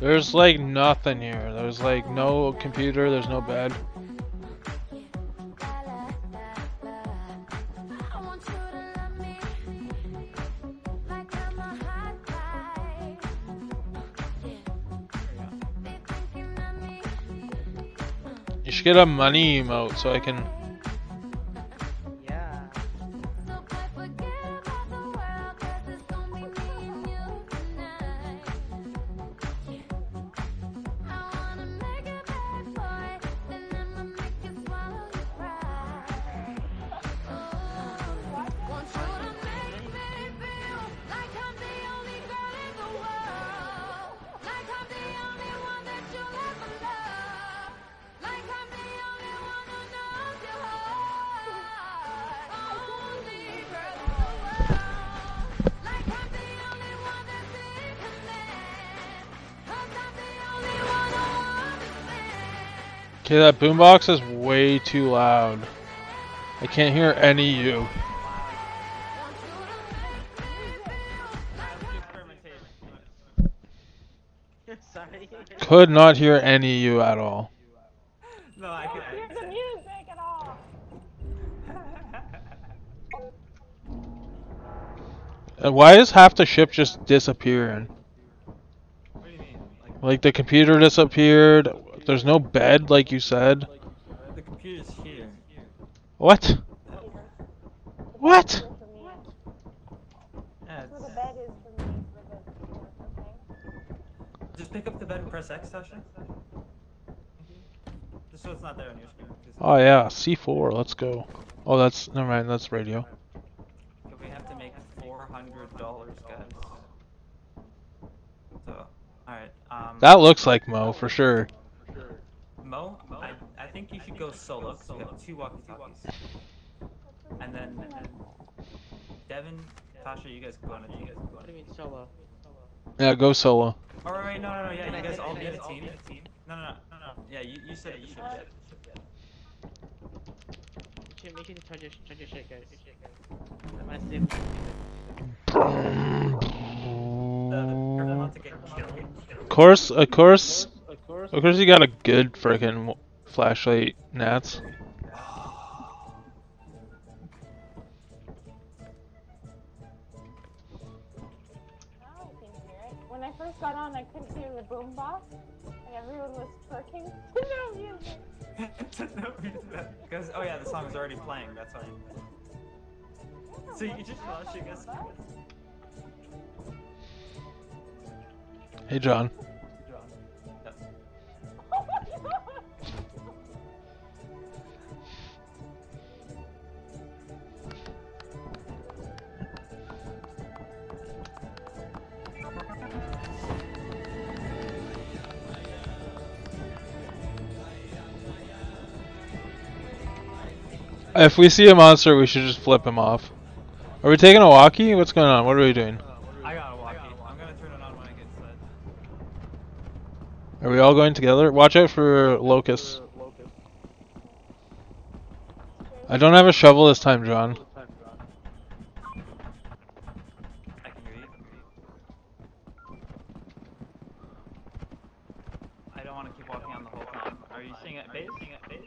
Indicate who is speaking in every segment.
Speaker 1: There's like nothing here. There's like no computer, there's no bed. You should get a money emote so I can. Okay, that boombox is way too loud. I can't hear any of
Speaker 2: you.
Speaker 1: Could not hear any of you at all.
Speaker 2: no, I can.
Speaker 3: Hear the music at all.
Speaker 1: And why is half the ship just disappearing?
Speaker 2: What do you mean? Like
Speaker 1: Like the computer disappeared. There's no bed, like you said.
Speaker 2: the computer's here.
Speaker 1: What? What?
Speaker 2: Yeah,
Speaker 3: Where the
Speaker 2: it's,
Speaker 3: bed is for me. For the computer, okay?
Speaker 2: just pick up the bed and press X, Tasha. Just so it's not there on your screen. 'cause-
Speaker 1: Oh yeah, C4. Let's go. Oh, that's never mind. That's radio.
Speaker 2: So we have to make four hundred dollars, guys. So, alright. Um,
Speaker 1: That looks like Mo for sure.
Speaker 2: Mo, I, I think you should go solo because we have two walkie-talkies. And then Devin, Tasha, you guys can go on a team.
Speaker 4: What do you mean solo?
Speaker 1: Yeah, go solo.
Speaker 2: Wait, wait, no, no, no, yeah, you guys all be in a team. No, no, no, no, no. Yeah, you, you said you should.
Speaker 4: Make sure, make sure charge your, charge your shit, guys. I'm gonna save.
Speaker 2: The, the person not to get killed.
Speaker 1: Of course, of course, of course. You got a good freaking flashlight, Nats.
Speaker 3: Now I can hear it. When I first got on, I couldn't hear the boombox, and everyone was twerking. no music.
Speaker 2: Because oh yeah, the song is already playing. That's why. So you just watching us.
Speaker 1: Hey, John. If we see a monster, we should just flip him off. Are we taking a walkie? What's going on? What are we doing?
Speaker 2: I got a walkie. I'm gonna turn it on when I get set.
Speaker 1: Are we all going together? Watch out for locusts. I don't have a shovel this time, John.
Speaker 2: I can hear you. I don't want to keep walking on the whole time. Are you seeing it base? Seeing it base?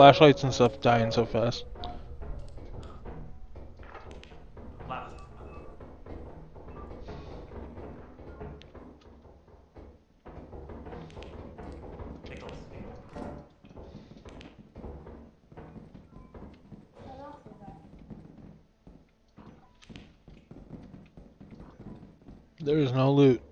Speaker 1: flashlights and stuff dying so fast. There is no loot.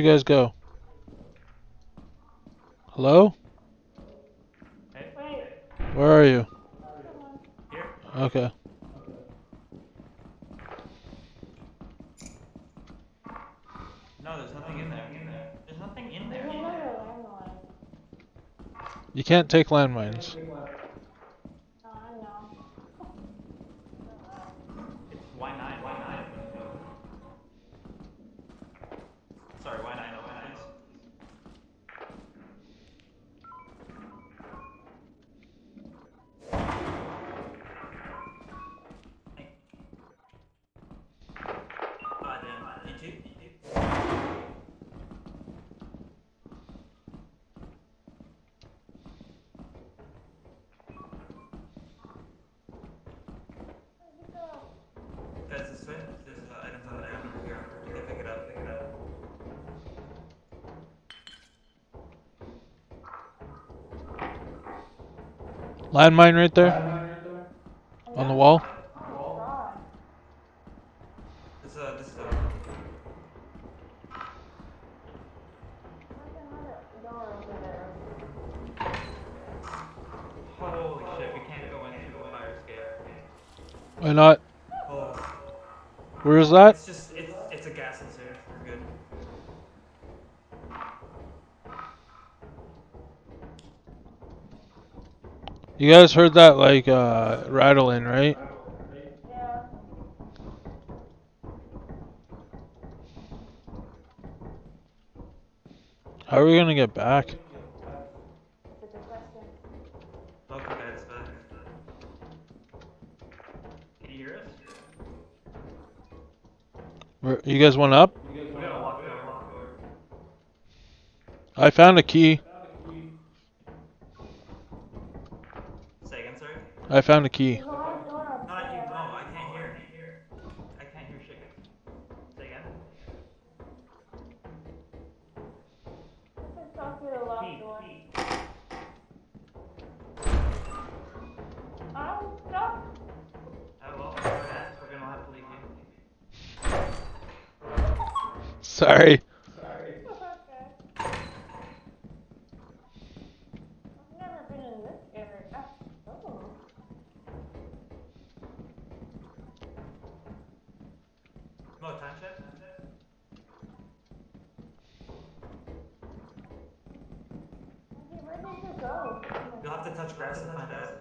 Speaker 1: You guys go? Hello?
Speaker 2: Hey,
Speaker 1: Where are you?
Speaker 2: here.
Speaker 1: Okay.
Speaker 2: No, there's nothing in there. There's nothing in there.
Speaker 1: You can't take landmines. Landmine right there? On the wall?
Speaker 3: God.
Speaker 2: This uh, this is a.
Speaker 3: There's another door over there.
Speaker 2: Holy shit! We can't go into the fire escape.
Speaker 1: Why not? Where is that? You guys heard that like uh rattling, right?
Speaker 3: Yeah.
Speaker 1: How are we gonna get back?
Speaker 3: It's a good question.
Speaker 2: Okay, guys, back. Can you hear us?
Speaker 1: Where, you guys went up?
Speaker 2: We got a locked door. Locked door.
Speaker 1: I found a key. I found a key.
Speaker 2: Touch grass to find out.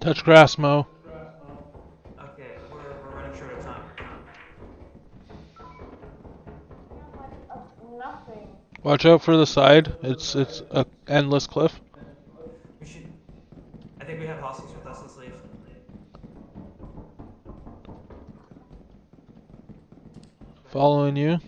Speaker 1: Touch grass, Mo.
Speaker 2: Okay, we're, we're running short of time.
Speaker 1: Watch out for the side. It's it's a endless cliff.
Speaker 2: We should. I think we have hostiles with us. Let's leave.
Speaker 1: Following you.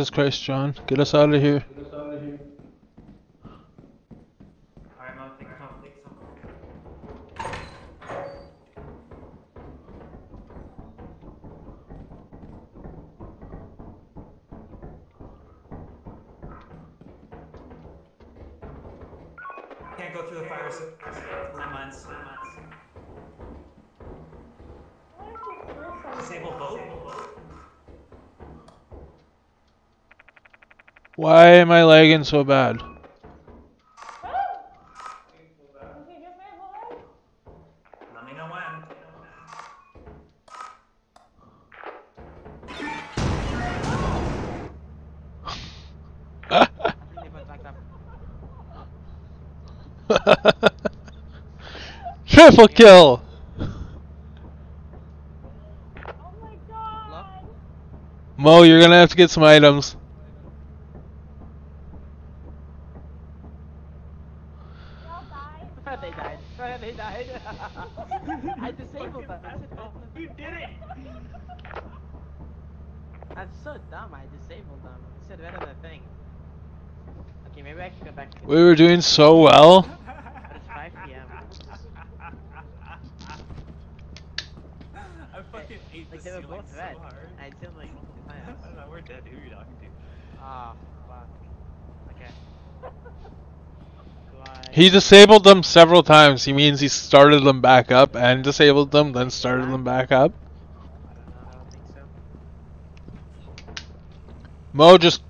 Speaker 1: Jesus Christ, John, get us out of here.
Speaker 2: Boat
Speaker 4: back up.
Speaker 1: Triple kill!
Speaker 3: Oh my god!
Speaker 1: Mo, you're gonna have to get some items.
Speaker 4: they died. they died. I disabled them. I said, oh,
Speaker 2: You did it!
Speaker 4: That's so dumb. I disabled them. I said rid of the thing. Okay, maybe I can go back. To
Speaker 1: We were doing so well.
Speaker 4: It's 5 p.m.
Speaker 2: I fucking ate
Speaker 4: Like
Speaker 2: the
Speaker 4: they
Speaker 2: so hard.
Speaker 4: I did like.
Speaker 2: I don't know, we're dead. Who are you talking to?
Speaker 4: Ah, fuck. Okay.
Speaker 1: He disabled them several times. He means he started them back up and disabled them, then started them back up. Mo, just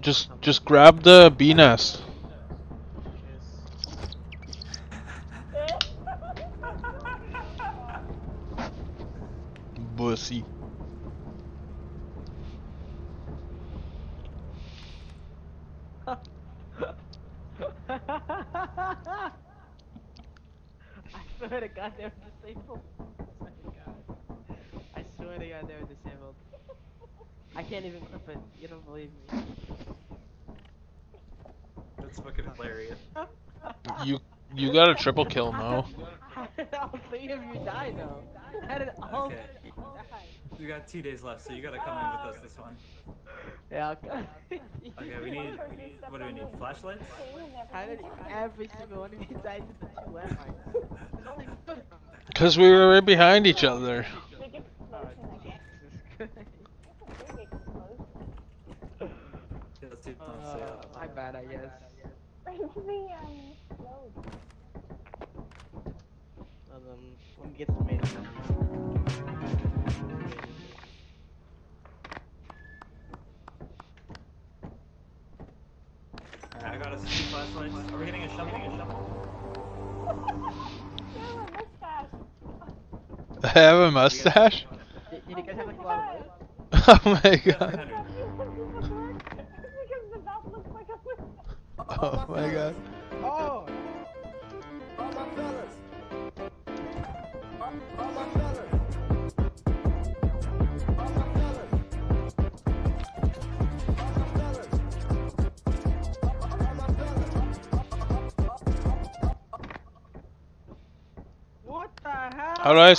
Speaker 1: just just grab the bee nest. Bussy.
Speaker 4: I swear to God, they were disabled. I swear to God. I swear to God, they were disabled. I can't even clip it. You don't believe me.
Speaker 2: That's fucking hilarious.
Speaker 1: You you got a triple kill, Mo.
Speaker 4: How did all three of you die though? How did all
Speaker 2: Okay.
Speaker 4: three of you die?
Speaker 2: We got two days left, so you gotta come in with us this one.
Speaker 4: Yeah, okay.
Speaker 2: Okay, we need, we need what do we need? Flashlights?
Speaker 4: How did every single one of you die to the two landmines? There's only two of them.
Speaker 1: Cause we were right behind each other.
Speaker 3: Big explosion, I guess.
Speaker 4: Jesus Christ.
Speaker 3: Big explosion.
Speaker 2: Yeah, let's do
Speaker 4: Uh, my bad, I guess.
Speaker 3: Where's the, load?
Speaker 4: Um, when it gets made.
Speaker 2: Alright, I got us two flashlights. Are we getting a shovel? Getting a shovel?
Speaker 3: You have a mustache.
Speaker 1: I have a mustache.
Speaker 4: Did, did you guys have a lot?
Speaker 1: Oh my god.
Speaker 2: 300.
Speaker 3: because the belt looks like a mustache.
Speaker 1: Oh my god.
Speaker 4: Oh!
Speaker 5: All my fellas. All, all my fellas. All. All my fellas. All my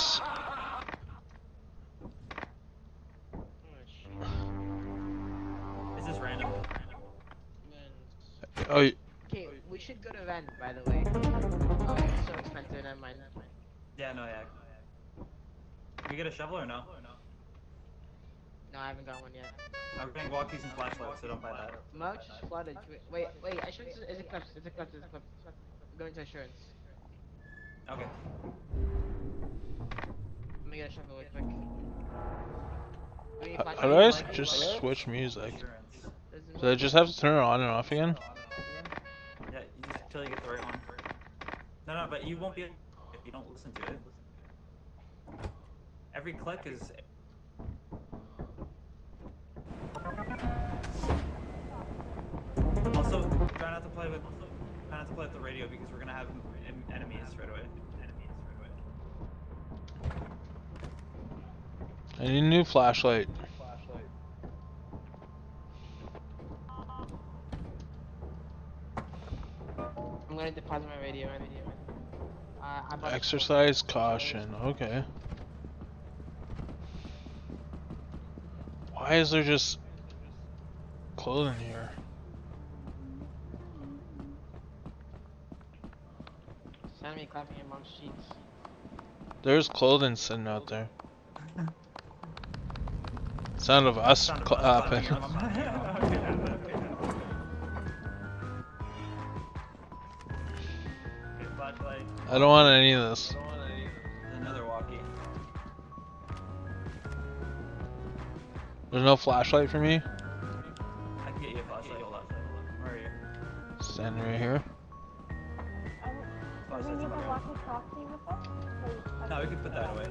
Speaker 4: 10, by the way. Oh, it's so expensive, never mind.
Speaker 2: Yeah, no, yeah. Can we get a shovel or no?
Speaker 4: No, I haven't got one yet.
Speaker 2: I'm getting walkies and flashlights, so don't buy that.
Speaker 4: Much flooded. Wait, wait, I should. It's eclipse, it's eclipse, it's eclipse. I'm going to assurance.
Speaker 2: Okay.
Speaker 4: Let me get a shovel really quick.
Speaker 1: I,
Speaker 2: I
Speaker 1: just switch music. Did I just have to turn it on and off again?
Speaker 2: Until you get the right one. No, no, but you won't be if you don't listen to it. Every click is. Also, try not to play with. Try not to play with the radio because we're gonna have enemies right away. Enemies right away.
Speaker 1: I need a new flashlight.
Speaker 4: Gonna deposit my radio. in. Uh, I bought a-
Speaker 1: Exercise caution. Okay. Why is there just clothing here?
Speaker 4: Send me clapping your mom's cheeks.
Speaker 1: There's clothing sitting out there. Sound of us
Speaker 2: Sound of us
Speaker 1: clapping. I don't want any of this.
Speaker 2: There's another walkie.
Speaker 1: There's no flashlight for me.
Speaker 2: I can get you a flashlight. Hold on. Where are you?
Speaker 1: Standing right here.
Speaker 3: Do
Speaker 2: Flashlight's
Speaker 3: we need
Speaker 2: in
Speaker 3: the
Speaker 2: my room.
Speaker 3: walkie-talkie with us? 'Cause I
Speaker 2: No, we
Speaker 3: think
Speaker 2: can put that away.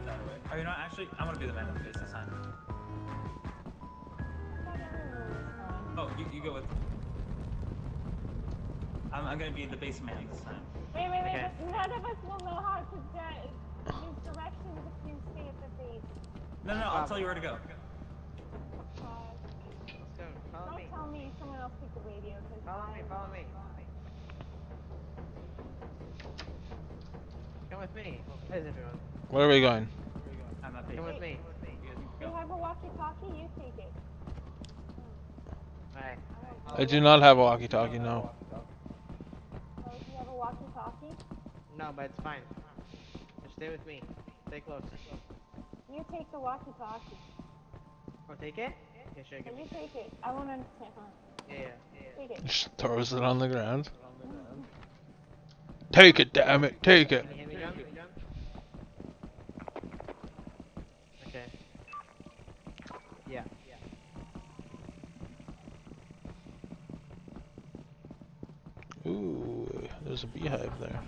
Speaker 2: Are you not actually? I'm gonna be the man of the face this time.
Speaker 3: that everyone was fine.
Speaker 2: Oh, you, you go with. I'm, I'm gonna be the base man this time.
Speaker 3: Wait, wait, wait,
Speaker 2: Okay.
Speaker 3: none of us will know how to get use directions if you stay at the base.
Speaker 2: No, no, no I'll tell you where to go.
Speaker 3: Uh,
Speaker 4: Let's go. Follow
Speaker 3: don't
Speaker 4: me.
Speaker 3: tell me someone else took the radio. Cause
Speaker 4: Follow me.
Speaker 3: I-
Speaker 4: Follow me. Come with me. Where's everyone?
Speaker 1: Where are we going?
Speaker 2: I'm not
Speaker 4: Come with me.
Speaker 3: You have a walkie-talkie, you take it.
Speaker 4: Alright.
Speaker 1: I do not have a walkie-talkie, no.
Speaker 3: Oh, do you have a walkie-talkie?
Speaker 4: No, but it's fine. Just stay with me. Stay close.
Speaker 3: You take the walkie-talkie.
Speaker 4: Oh, take it? Yeah, sure, give
Speaker 3: You
Speaker 4: me.
Speaker 3: take it. I won't understand.
Speaker 4: Yeah, yeah, yeah.
Speaker 3: Take it.
Speaker 1: Just throws it on the ground. Take it, damn it, take it.
Speaker 4: Can you John? Okay. Yeah. Yeah.
Speaker 1: Ooh, there's a beehive there.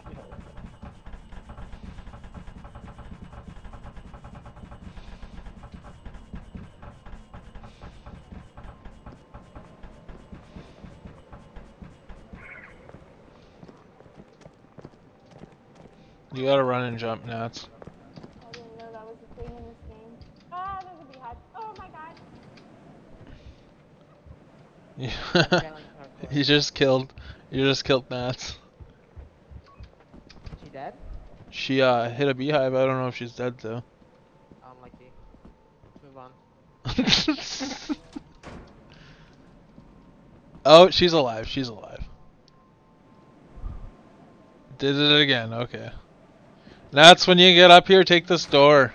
Speaker 1: You gotta run and jump, Nats.
Speaker 3: I didn't know that was a thing in this game. Ah, there's a beehive. Oh my god.
Speaker 1: You just killed. You just killed Nats.
Speaker 4: She dead?
Speaker 1: She uh hit a beehive. I don't know if she's dead though.
Speaker 4: Unlucky. Let's move on.
Speaker 1: oh, she's alive. She's alive. Did it again. Okay. Nats, when you get up here, take this door.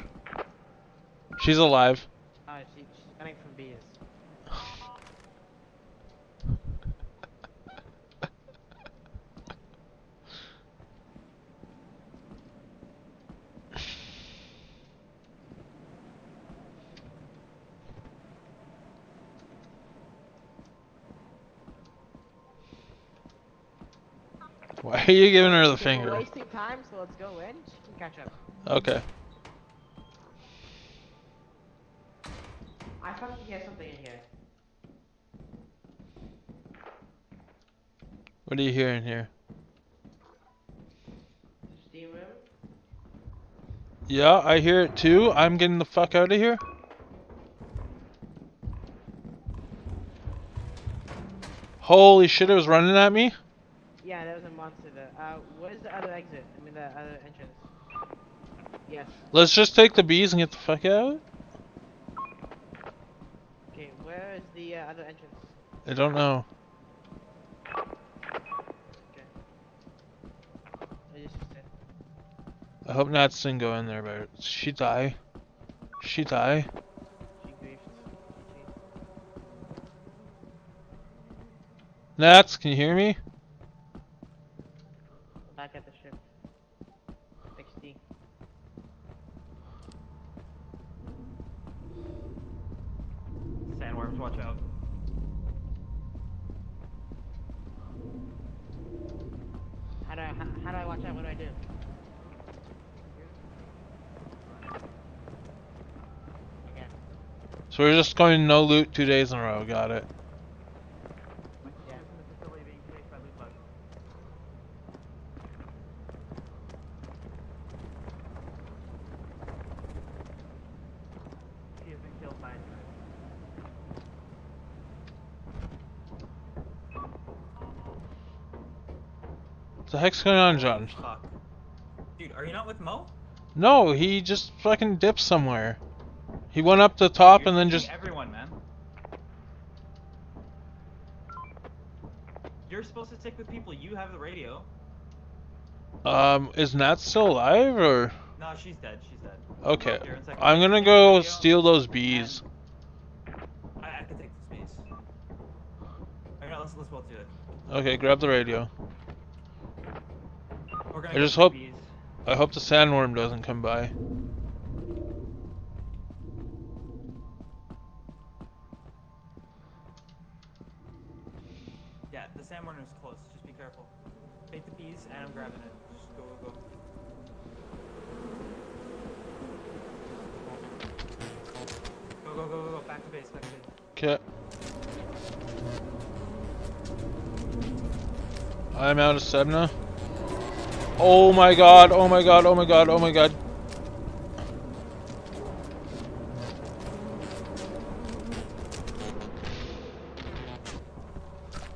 Speaker 1: She's alive.
Speaker 4: Oh, she, she's running from bees.
Speaker 1: Why are you giving her the
Speaker 4: Okay, We're
Speaker 1: finger?
Speaker 4: wasting time, so let's go in. Catch up.
Speaker 1: Okay.
Speaker 4: I fucking hear something in here.
Speaker 1: What are you hearing here?
Speaker 4: Steam room.
Speaker 1: Yeah, I hear it too. I'm getting the fuck out of here. Holy shit, it was running at me.
Speaker 4: Yeah, that was a monster there. Uh, where's the other exit? I mean, the other entrance. Yes.
Speaker 1: Let's just take the bees and get the fuck out.
Speaker 4: Okay, where is the uh, other entrance?
Speaker 1: I don't know.
Speaker 4: Okay. I just.
Speaker 1: I hope Nats didn't go in there, but she die. She die.
Speaker 4: She griefed.
Speaker 1: Nats, can you hear me?
Speaker 4: Back at the ship. XD.
Speaker 2: Sandworms, watch out.
Speaker 4: How do I, how, how do I watch out? What do I do? Okay.
Speaker 1: So we're just going no loot two days in a row. Got it.
Speaker 4: Yeah.
Speaker 2: facility being placed by loot bugs. He has been killed by a
Speaker 1: What the heck's going on, John?
Speaker 2: Dude, are you not with Mo?
Speaker 1: No, he just fucking dipped somewhere. He went up the top
Speaker 2: You're
Speaker 1: and then just.
Speaker 2: everyone, man. You're supposed to stick with people. You have the radio.
Speaker 1: Um, is Nat still alive or?
Speaker 2: No, she's dead. She's dead.
Speaker 1: Okay. I'm gonna go steal those bees.
Speaker 2: I, I can take the space. Alright, let's let's both do it.
Speaker 1: Okay, grab the radio.
Speaker 2: We're gonna
Speaker 1: I just hope-
Speaker 2: bees.
Speaker 1: I hope the sandworm doesn't come by.
Speaker 2: Yeah, the sandworm is close. Just be careful. Take the bees, and I'm grabbing it. Just go, go, go. Go, go, go, go, go. Back to base, back to base.
Speaker 1: Okay. I'm out of Sebna. Oh my god, oh my god, oh my god, oh my god.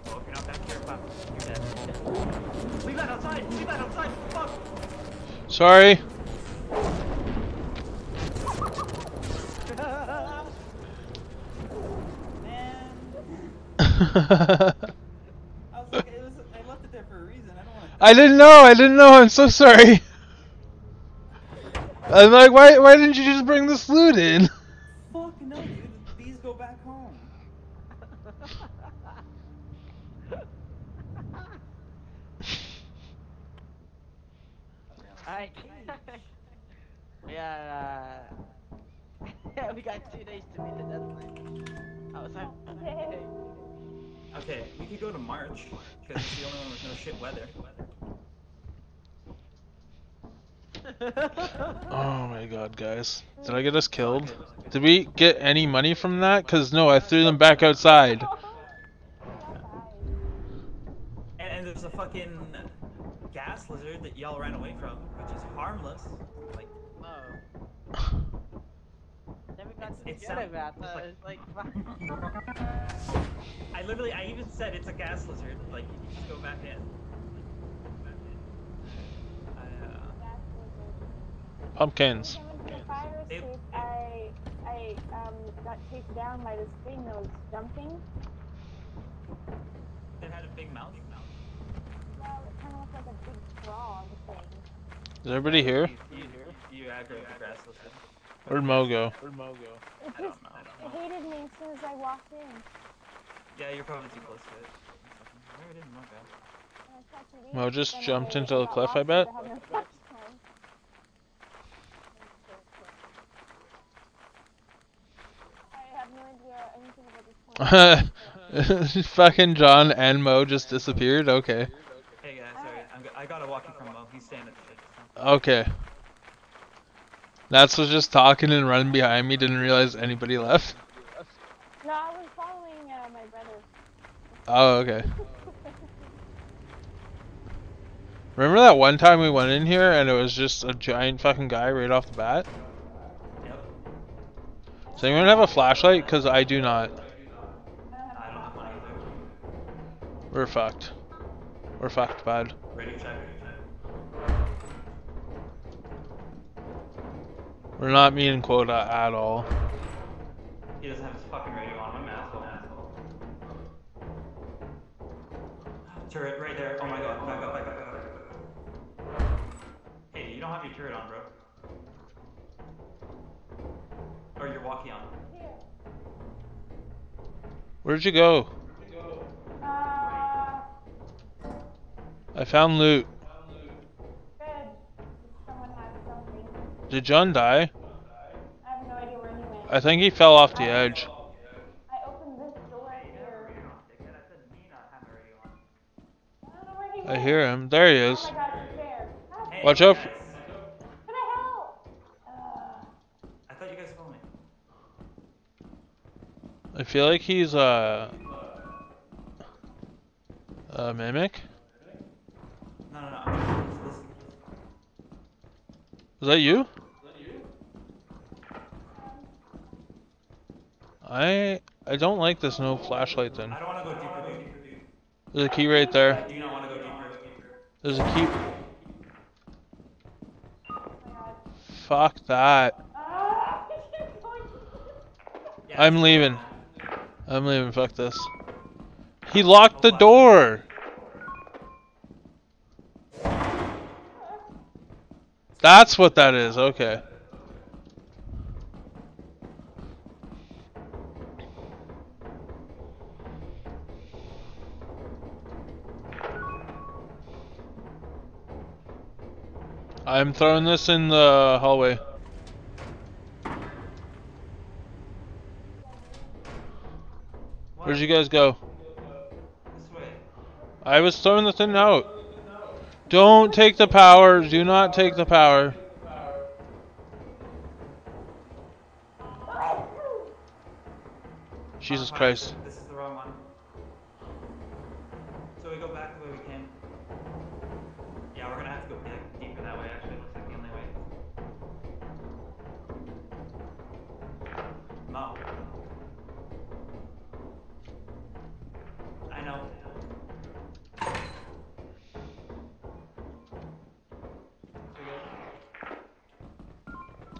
Speaker 2: Oh, if you're not back here, fuck. You're dead. Leave that outside! Leave that outside! Fuck!
Speaker 1: Sorry.
Speaker 2: I like, was, I left it there for a reason. I don't want to.
Speaker 1: I didn't know. I didn't know. I'm so sorry. I'm like, why? Why didn't you just bring this loot in? Get us killed? Did we get any money from that? Cause no, I threw them back outside.
Speaker 2: And, and there's a fucking gas lizard that y'all ran away from, which is harmless. Like,
Speaker 4: No. Then we got
Speaker 2: It's-
Speaker 4: to
Speaker 2: it's
Speaker 4: forget about
Speaker 2: it's
Speaker 4: that.
Speaker 2: like- I literally, I even said it's a gas lizard. Like, you can just go back in. I, uh,
Speaker 1: Pumpkins.
Speaker 3: When I went to the fire
Speaker 2: It-
Speaker 3: I, I um, got chased down by this thing that was jumping.
Speaker 2: it had a big mouth.
Speaker 3: Well, it kind of looked like a big frog thing.
Speaker 1: Is everybody here?
Speaker 2: You, you, you aggro the grass.
Speaker 1: Where'd Mo go?
Speaker 3: It
Speaker 2: I don't
Speaker 3: just it hated me as soon as I walked in.
Speaker 2: Yeah, you're probably too close to it. Where did Mo go?
Speaker 3: And I tried to leave,
Speaker 1: Mo just jumped into the
Speaker 3: got
Speaker 1: cliff, I bet.
Speaker 3: because I had no flashlight. I have no idea anything about this point.
Speaker 1: Fucking John and Mo just disappeared. Okay.
Speaker 2: Hey guys, sorry. I'm, go- I gotta walk you from Mo. He's staying at the ship. So.
Speaker 1: Okay. Nats was just talking and running behind me. Didn't realize anybody left.
Speaker 3: No, I was following uh, my brother.
Speaker 1: Oh, okay. Remember that one time we went in here and it was just a giant fucking guy right off the bat?
Speaker 2: Yep.
Speaker 1: Does anyone have a flashlight? Cause I do not.
Speaker 2: I don't have money either.
Speaker 1: We're fucked. We're fucked, bud.
Speaker 2: Radio check.
Speaker 1: We're not meeting quota at all.
Speaker 2: He doesn't have his fucking radio on. I'm an asshole. Turret right there. Oh my god. Back up, back up, back up. Hey, you don't have your turret on, bro. Or your walkie on.
Speaker 1: Where'd you go? I found loot. Did John die?
Speaker 3: I have no idea where he went.
Speaker 1: I think he fell off the edge.
Speaker 3: I opened this door here. I
Speaker 1: hear him. There he is. Watch out.
Speaker 3: Can I help?
Speaker 2: I thought you guys told me.
Speaker 1: I feel like he's uh, a mimic.
Speaker 2: No, no, no. I'm just listening.
Speaker 1: Is that you? Is that you? I I don't like this no flashlight then.
Speaker 2: I don't want to go deeper.
Speaker 1: There's a key right there.
Speaker 2: I do not want to go deeper.
Speaker 1: There's a key. Fuck that.
Speaker 3: Keep going.
Speaker 2: Yeah,
Speaker 1: I'm leaving. I'm leaving. Fuck this. He locked the door. That's what that is. Okay. I'm throwing this in the hallway. Where'd you guys go?
Speaker 2: This way.
Speaker 1: I was throwing the thing out. Don't take the power. Do not take the power. Jesus Christ.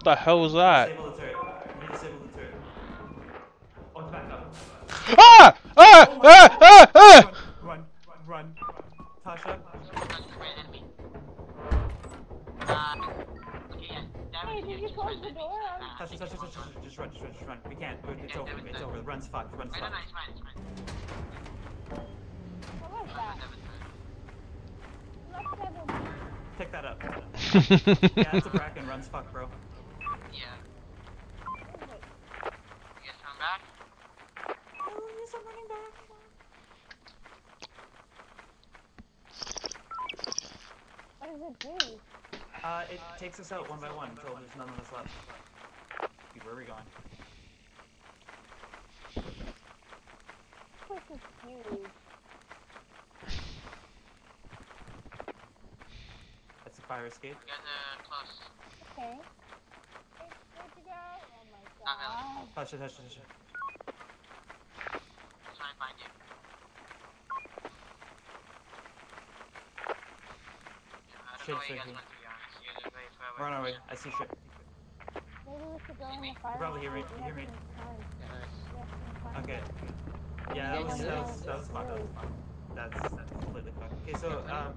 Speaker 2: The
Speaker 1: hell was that?
Speaker 2: Disable the turret. Disable the turret. Oh.
Speaker 1: Ah! Ah! Ah! Ah! Ah!
Speaker 2: Run, run, run. Tasha,
Speaker 3: Hey, did you close the door? I'm-
Speaker 2: Tasha, Tasha, Tasha, Tasha, just run, just run, just run. We can't. We're- It's over. It's over. The run's fucked. The run's fucked.
Speaker 3: What was that? Let's seven.
Speaker 2: Pick that up. Yeah, that's a bracken. Run's fucked, bro. Oh, yes, I'm running back.
Speaker 3: What does it do?
Speaker 2: Uh, it takes us out one by one until there's none of us left. Dude, where are we going?
Speaker 3: This is huge.
Speaker 2: That's a fire escape.
Speaker 3: Okay. Hey, where'd you go? Oh my god.
Speaker 2: Tasha, Tasha, Tasha. Shit, shit, shit. We're on our way. I see shit.
Speaker 3: Maybe we should go in the fire.
Speaker 2: probably hear me-
Speaker 3: escape.
Speaker 2: hear me.
Speaker 3: We have some time. We have some time.
Speaker 2: Okay. Yeah, that was that was that was fucked. That was fucked. That's that's completely fucked. Okay, so um,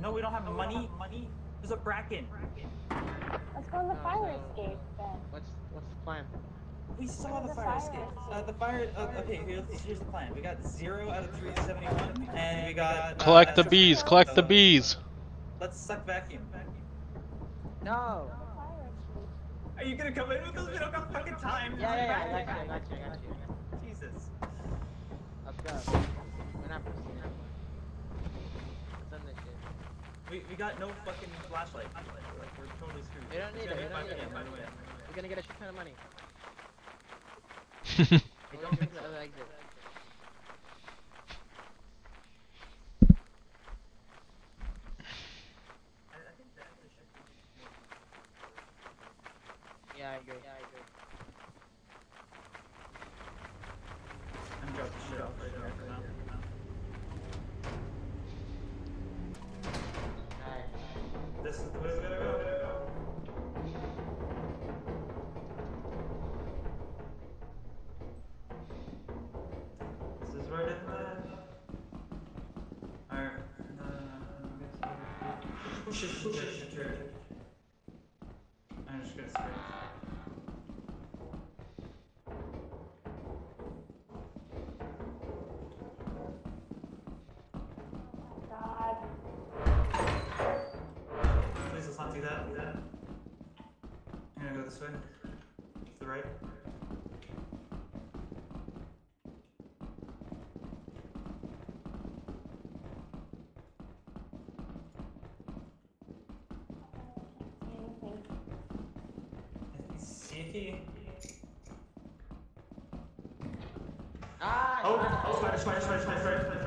Speaker 2: no, we don't have money. Money. There's a bracken.
Speaker 3: Let's go in the fire escape then.
Speaker 4: What's what's the plan?
Speaker 2: We saw the
Speaker 3: The
Speaker 2: fire
Speaker 3: fire
Speaker 2: escape.
Speaker 3: escape.
Speaker 2: Uh, the fire. Uh, okay, here's, here's the plan. We got zero out of 371, and we got.
Speaker 1: Collect
Speaker 2: uh,
Speaker 1: the bees. Collect the
Speaker 2: uh,
Speaker 1: bees.
Speaker 2: Let's suck vacuum.
Speaker 4: No.
Speaker 2: Are you gonna come in with us? We don't got fucking time.
Speaker 4: Yeah, yeah, yeah. I. I got you. I got you.
Speaker 2: Jesus.
Speaker 4: Let's go. We're not proceeding. Done this shit.
Speaker 2: We, we got no fucking flashlight. Like, we're totally screwed.
Speaker 4: We don't need it, we
Speaker 2: gonna
Speaker 4: don't
Speaker 2: be
Speaker 4: need
Speaker 2: 5
Speaker 4: it.
Speaker 2: p.m., by the way.
Speaker 4: We're gonna get a shit ton of money.
Speaker 2: shit, shit, shit, shit. I'm just gonna scream.
Speaker 3: God.
Speaker 2: Please let's not do that. Do that. I'm gonna go this way. To the right.
Speaker 3: Anything.
Speaker 2: See a key. Oh, oh, spider, spider, spider, spider, spider, spider.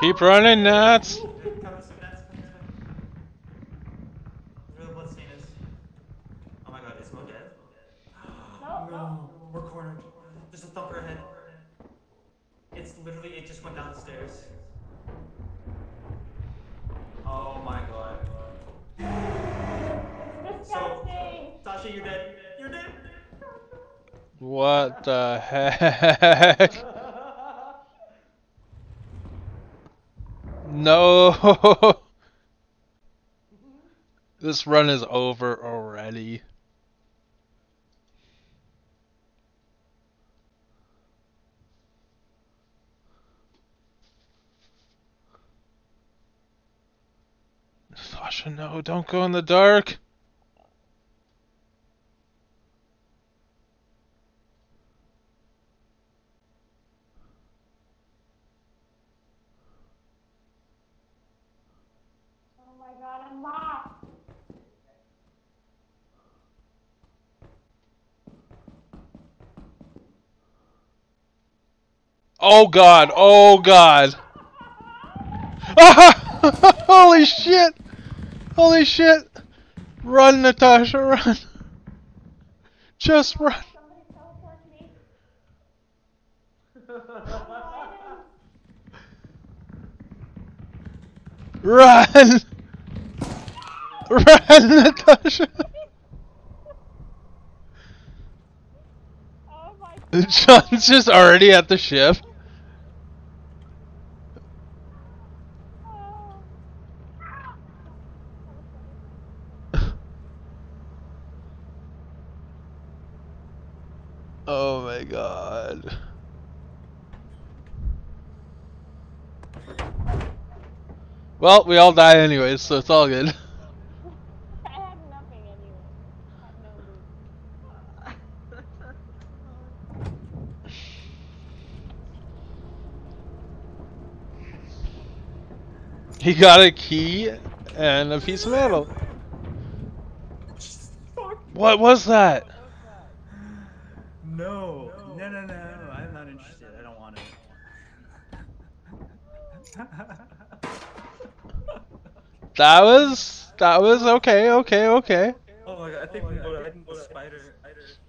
Speaker 1: Keep running, Nats,
Speaker 2: come this way. Where the bloodstain is. Oh my god, is Mo dead?
Speaker 3: No,
Speaker 2: No, we're cornered. There's a thumper ahead. It's literally, it just went down the stairs. Oh my god.
Speaker 3: Disgusting.
Speaker 2: Tasha, you're dead. You're dead.
Speaker 1: What the heck? No. This run is over already. Sasha, no, don't go in the dark.
Speaker 3: Oh my god, I'm lost.
Speaker 1: Oh god, oh god. Ah! Holy shit! Holy shit! Run, Natasha, run! Just run!
Speaker 3: Somebody teleport me. I'm hiding.
Speaker 1: Run! Run, Natasha!
Speaker 3: Oh my.
Speaker 1: John's just already at the ship.
Speaker 3: Oh.
Speaker 1: Oh my god. Well, we all die anyways, so it's all good.
Speaker 3: I had nothing anyway. No.
Speaker 1: He got a key and a piece of metal. What was that?
Speaker 2: No, no, no, no. I'm not interested. I don't want it.
Speaker 1: That was that was okay, okay, okay.
Speaker 2: oh my god, I think we go to Spider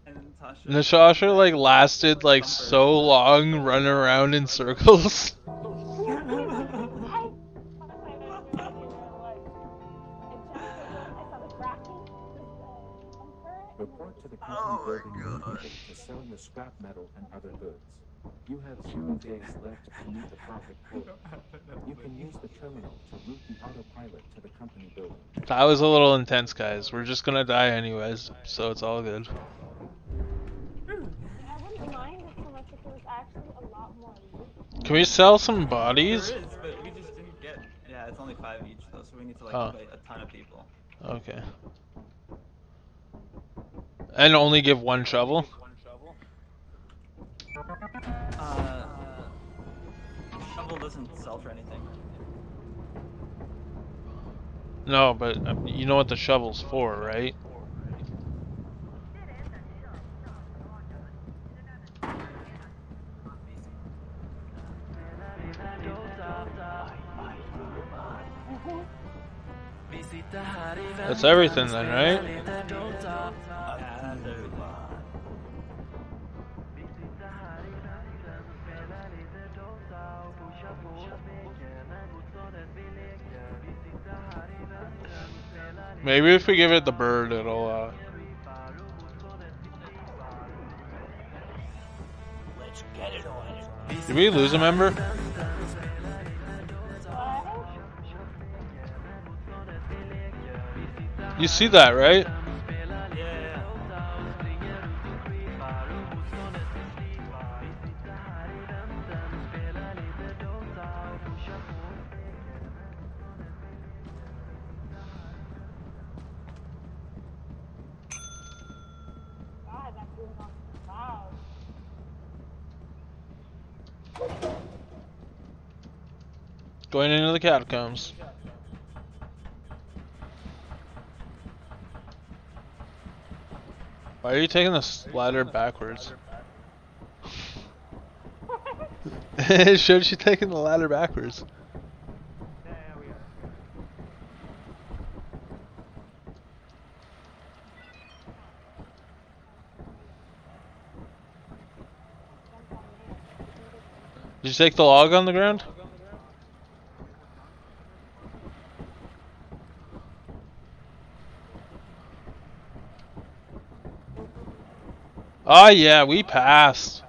Speaker 2: and Natasha.
Speaker 1: Natasha like lasted like so long running around in circles.
Speaker 6: Report to the company building immediately to sell your scrap metal and other goods. You have zero days left to meet the profit quota. You can use the terminal to route the autopilot to the company building.
Speaker 1: That was a little intense, guys. We're just gonna die anyways, so it's all good.
Speaker 3: I wouldn't mind it so much if it was actually a lot more loot.
Speaker 1: Can we sell some bodies?
Speaker 2: is, but we just didn't get. Yeah, it's only five each though, so we need to like
Speaker 1: Oh.
Speaker 2: invite a ton of people.
Speaker 1: Okay. And only give one shovel?
Speaker 2: Uh, shovel doesn't sell for anything.
Speaker 1: No, but uh, you know what the shovel's for, right? That's everything then, right? Maybe if we give it the bird, it'll, uh... Did we lose a member? You see that, right? Why are you taking this ladder backwards? it showed you taking the ladder backwards. Did you take the log on the ground? Oh yeah, we passed.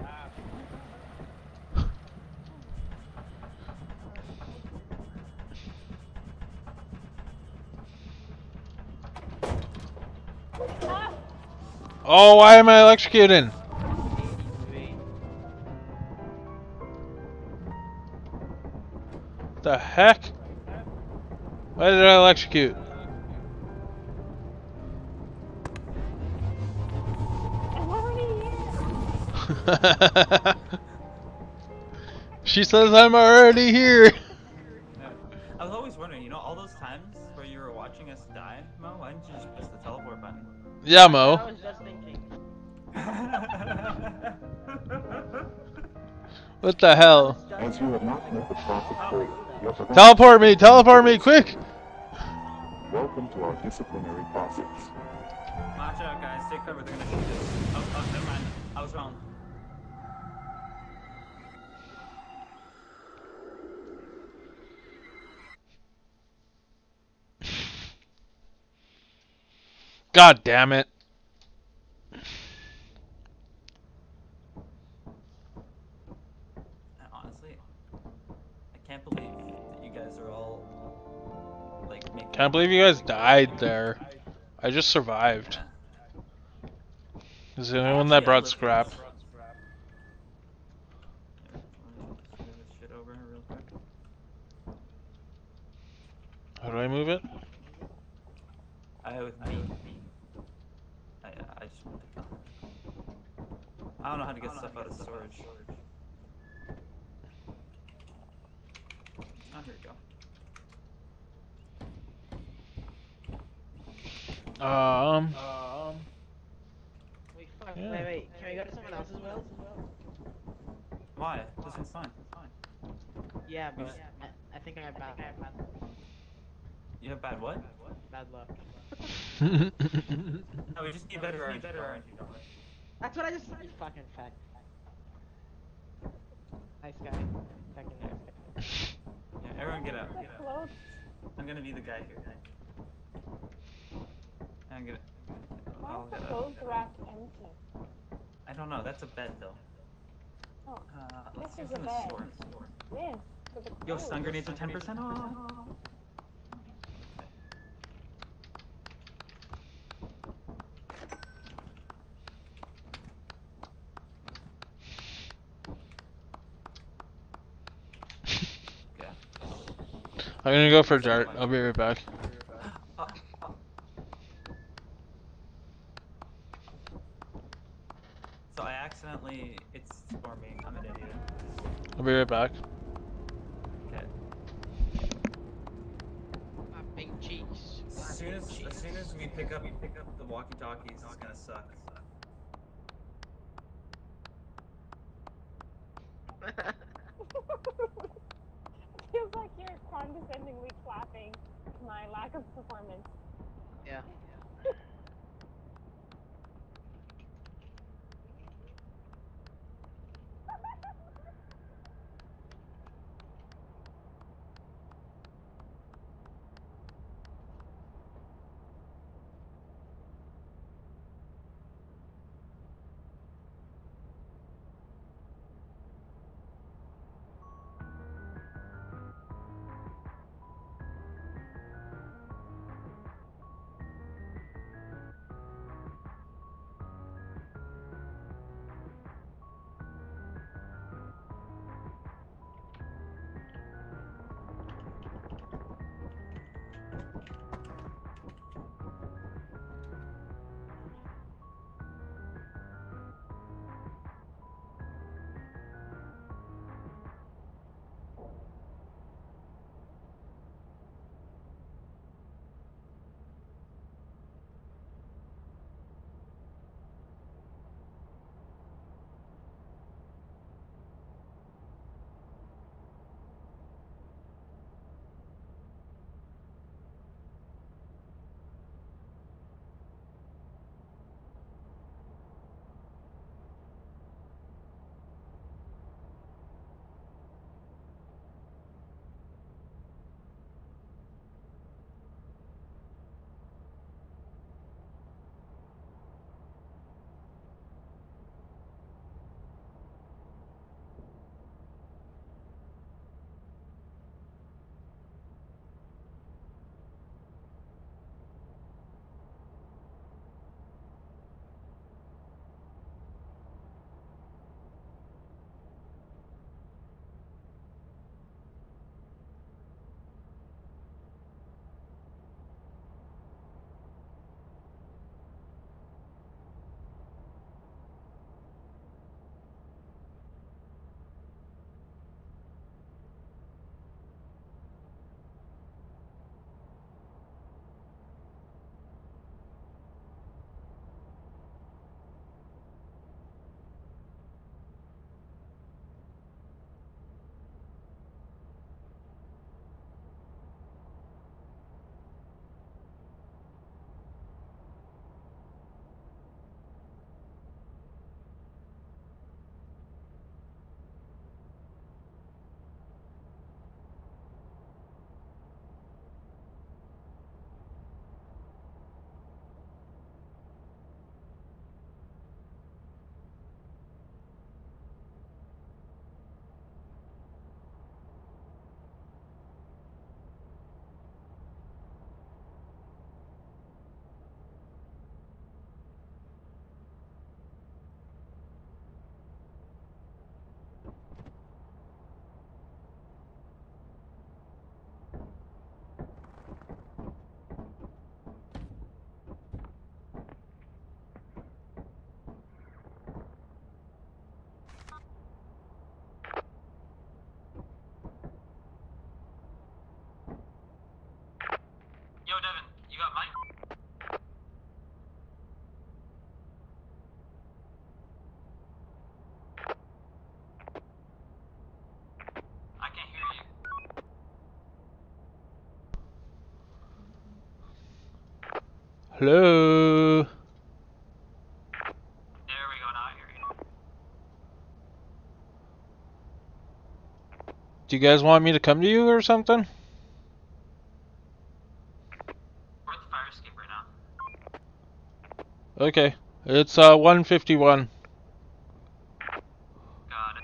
Speaker 1: Oh, why am I electrocuting? The heck? Why did I electrocute? she says I'm already here.
Speaker 2: Yeah. I was always wondering, you know, all those times where you were watching us die, Mo, why didn't you just press the teleport button?
Speaker 1: Yeah,
Speaker 4: I
Speaker 1: Mo.
Speaker 4: was just thinking.
Speaker 1: What the hell?
Speaker 6: As you have not met the profit quota, your production-
Speaker 1: Teleport me! Teleport me! Quick!
Speaker 6: Welcome to our disciplinary
Speaker 1: God damn it.
Speaker 2: Honestly, I can't believe that you guys are all like making.
Speaker 1: Can't believe you guys died there. I just survived.
Speaker 2: Yeah.
Speaker 1: Is the only one that brought scrap.
Speaker 2: Move this shit over real quick.
Speaker 1: How do I move it?
Speaker 2: I with me. I, I just want to I don't know how to get stuff out of storage. Oh, here we go.
Speaker 1: Um.
Speaker 4: Wait, fuck.
Speaker 1: Yeah.
Speaker 4: Wait, wait. Can we go to someone else's well?
Speaker 2: Why? This one's fine.
Speaker 4: Yeah, but I, I think I have bad, I have bad,
Speaker 2: You have bad what?
Speaker 4: bad luck.
Speaker 2: No, we just need better RNG. Better RNG.
Speaker 4: That's what I just you fucking fact. Nice guy. Second nice guy.
Speaker 2: Yeah, everyone get out.
Speaker 3: The
Speaker 2: Get out.
Speaker 3: clothes.
Speaker 2: I'm gonna be the guy here. I'm gonna.
Speaker 3: Why is the
Speaker 2: get out.
Speaker 3: clothes rack empty?
Speaker 2: I don't know. That's a bed though.
Speaker 3: Oh,
Speaker 2: Uh,
Speaker 3: This is a bed.
Speaker 2: store.
Speaker 3: this for the
Speaker 2: Yo,
Speaker 3: clothes.
Speaker 2: stun grenades are 10% off. Yeah.
Speaker 1: I'm gonna go for a dart. I'll be right back.
Speaker 2: So I accidentally, it's storming. I'm an idiot.
Speaker 1: I'll be right back.
Speaker 2: Okay.
Speaker 4: My big cheeks.
Speaker 2: As soon as, as soon as we pick up, we pick up the walkie-talkies, it's gonna suck.
Speaker 3: Feels like you're condescendingly clapping my lack of performance.
Speaker 4: yeah.
Speaker 1: Hello.
Speaker 2: There we go. Now I hear you.
Speaker 1: Do you guys want me to come to you or something?
Speaker 2: We're at the fire escape right now.
Speaker 1: Okay. It's uh 151.
Speaker 2: Got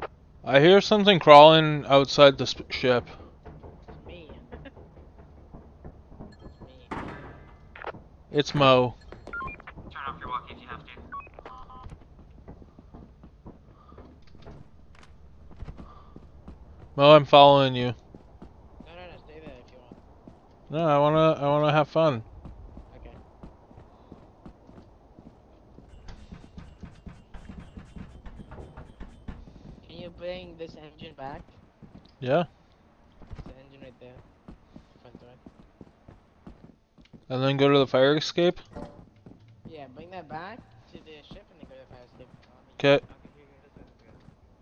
Speaker 2: it.
Speaker 1: I hear something crawling outside the ship.
Speaker 4: It's me. it's me.
Speaker 1: It's Mo.
Speaker 2: Turn off your walkie if you have to.
Speaker 1: Mo, I'm following you.
Speaker 4: No, no, no, stay there if you want.
Speaker 1: No, I wanna I wanna have fun.
Speaker 4: Okay. Can you bring this engine back?
Speaker 1: Yeah?
Speaker 4: The engine right there. Front door.
Speaker 1: And then go to the fire escape?
Speaker 4: Yeah, bring that back to the ship and then go to the fire escape.
Speaker 1: Okay.
Speaker 2: Okay, here, here, this way, this way.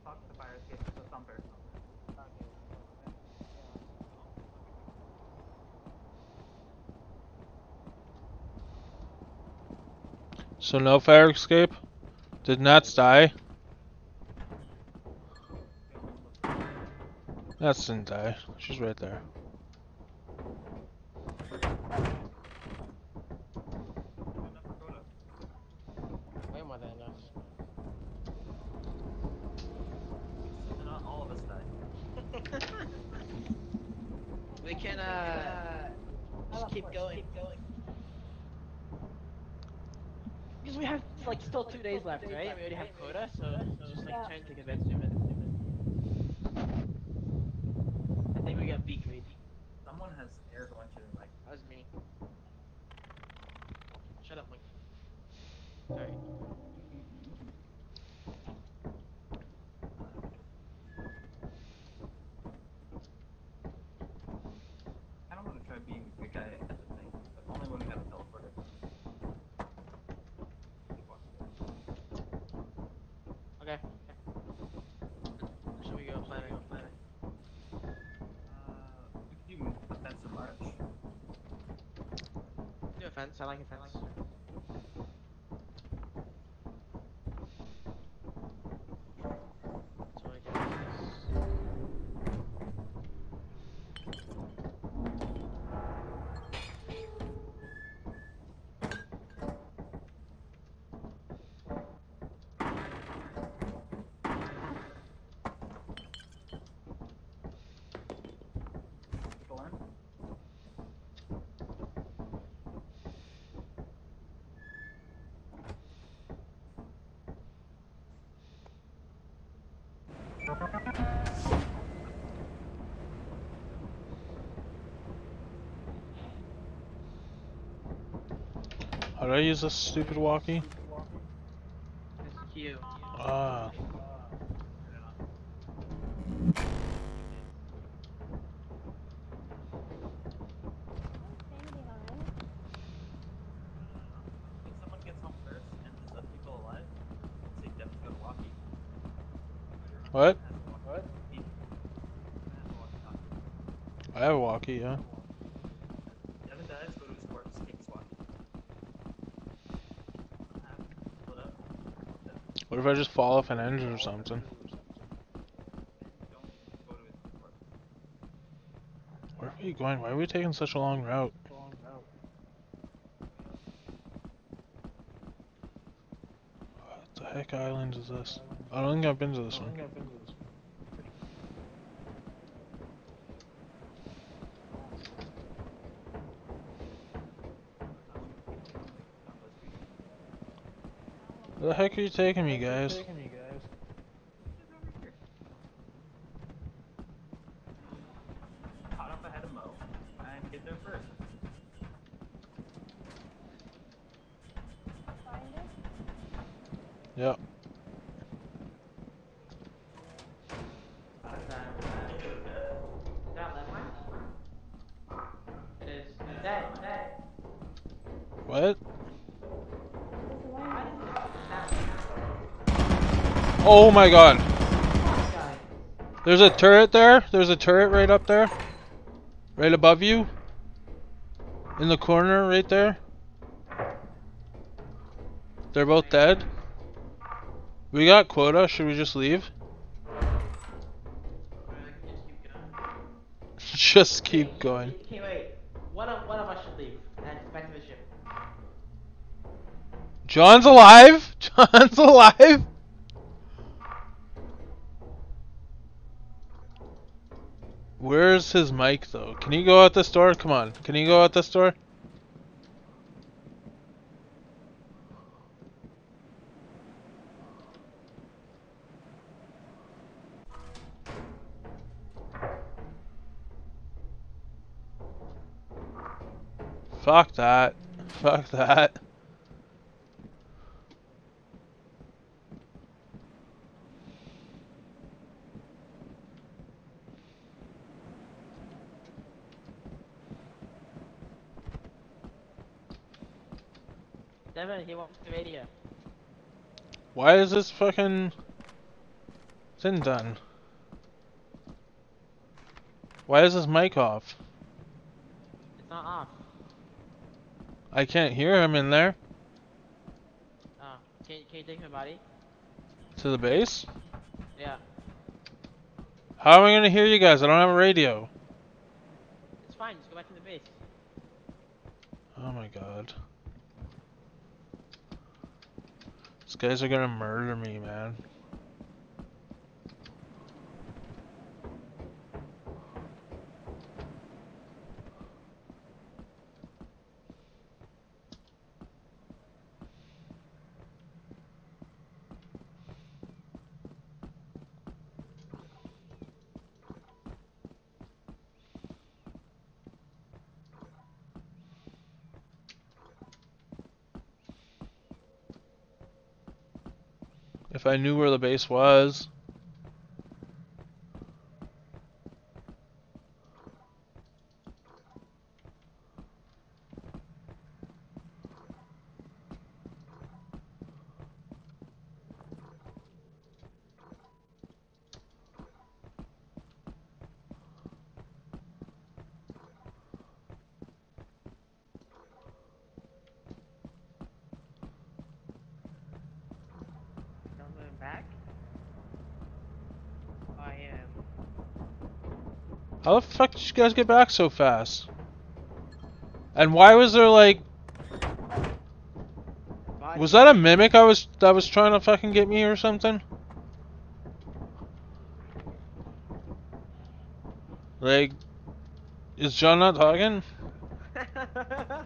Speaker 2: Talk to the fire escape. It's a thumper.
Speaker 1: So no fire escape? Did Nats die? Nats didn't die. She's right there.
Speaker 4: Way more than enough.
Speaker 2: Not all of us died.
Speaker 4: We can uh just keep going. Keep going. Because we have like still two days left, right? And we already have quota, so just like
Speaker 3: Yeah.
Speaker 4: trying to take advantage of it. I think we got beak ready.
Speaker 2: Someone has air going to like.
Speaker 4: That was me. Shut up, Mike. Sorry.
Speaker 2: I don't want to try being the guy at the thing, but only when we have a teleporter.
Speaker 4: Okay. Where should we go planning? planning?
Speaker 2: Uh, we could do offensive march.
Speaker 4: Do a fence. I like Offense. So I guess.
Speaker 2: People in?
Speaker 1: How do I use this stupid walkie?
Speaker 4: It's Q.
Speaker 1: Ah.
Speaker 3: Staying behind.
Speaker 2: If someone gets home first and there's other people alive, say Dev's got a walkie.
Speaker 1: What?
Speaker 2: Has a walkie.
Speaker 1: What?
Speaker 2: He- has a walkie-talkie.
Speaker 1: I have a walkie, yeah.
Speaker 2: Devin dies, go to his corpse, take his walkie. Um, Split up.
Speaker 1: What if I just fall off an engine or something?
Speaker 2: Don't go to his corpse.
Speaker 1: Where are we going? Why are we taking such a long route? What the heck island is this? I don't think I've been to this one. Where the heck are you taking me, guys?
Speaker 2: Caught up ahead of Mo and get there first.
Speaker 3: Find it.
Speaker 1: Yep.
Speaker 4: It is. That, that.
Speaker 1: What?
Speaker 3: There's one.
Speaker 1: Oh my god. There's a turret there? There's a turret right up there? Right above you? In the corner right there? They're both dead? We got quota, should we just leave? just keep going.
Speaker 4: Okay, wait. One of one of us should leave and back to the ship.
Speaker 1: John's alive? John's alive? Where's his mic though? Can you go out the door? Come on. Can you go out the door? Fuck that. Fuck that.
Speaker 4: Devin, he wants the radio.
Speaker 1: Why is this fucking thing done? Why is his mic off?
Speaker 4: It's not off.
Speaker 1: I can't hear him in there.
Speaker 4: Oh, can, can you take my body?
Speaker 1: To the base?
Speaker 4: Yeah.
Speaker 1: How am I gonna hear you guys? I don't have a radio.
Speaker 4: It's fine, just go back to the base.
Speaker 1: Oh my god. These guys are gonna murder me, man. If I knew where the base was.
Speaker 4: Don't move back. I am.
Speaker 1: How the fuck did you guys get back so fast? And why was there like was that a mimic I was that was trying to fucking get me or something? Like is John not talking?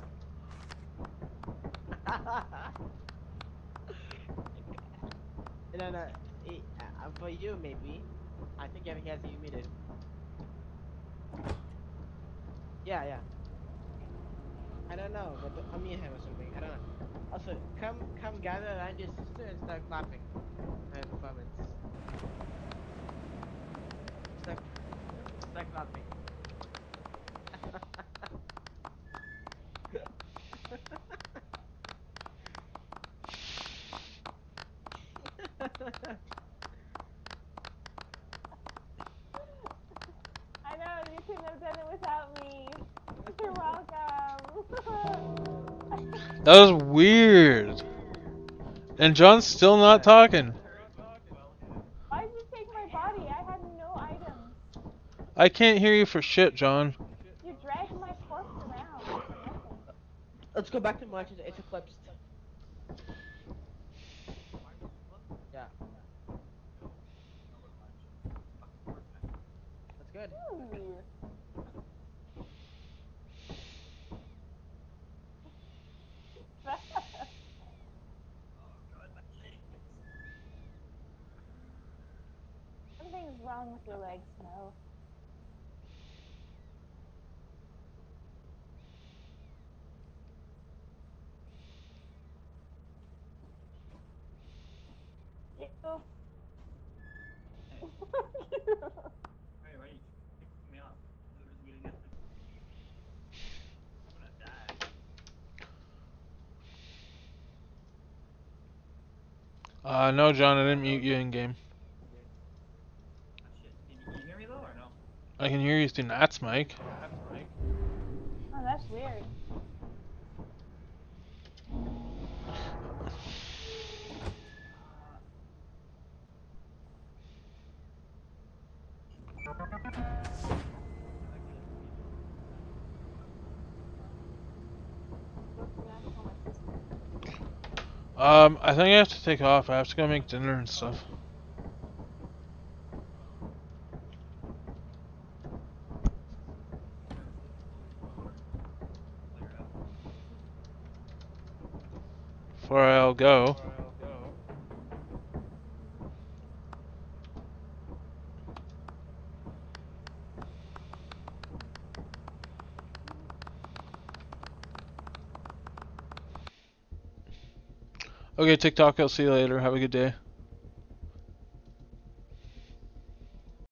Speaker 4: no, no. He, uh, for you, maybe. I think Evan has you muted. Yeah, yeah. I don't know, but the, uh, me him or something. I don't know. Also, come, come gather around your sister and start clapping. Her performance. Start, start clapping.
Speaker 3: I know, you couldn't have done it without me. You're welcome.
Speaker 1: That was weird. And John's still not talking.
Speaker 3: Why did you take my body? I had no items.
Speaker 1: I can't hear you for shit, John.
Speaker 3: You dragged my corpse around.
Speaker 4: Let's go back to March. It's- It's eclipsed. Yeah. That's good.
Speaker 3: Ooh. Wrong with your legs, Snow. Ew.
Speaker 2: Hey, why you me up? I'm gonna die.
Speaker 1: Uh, no, John, I didn't mute you in game.
Speaker 2: Ah, shit. Can you, can you hear me though or no?
Speaker 1: I can hear you through Nat's mic.
Speaker 3: Oh, that's weird.
Speaker 1: Um, I think I have to take off. I have to go make dinner and stuff. Before I'll go. Okay, TikTok, I'll see you later. Have a good day.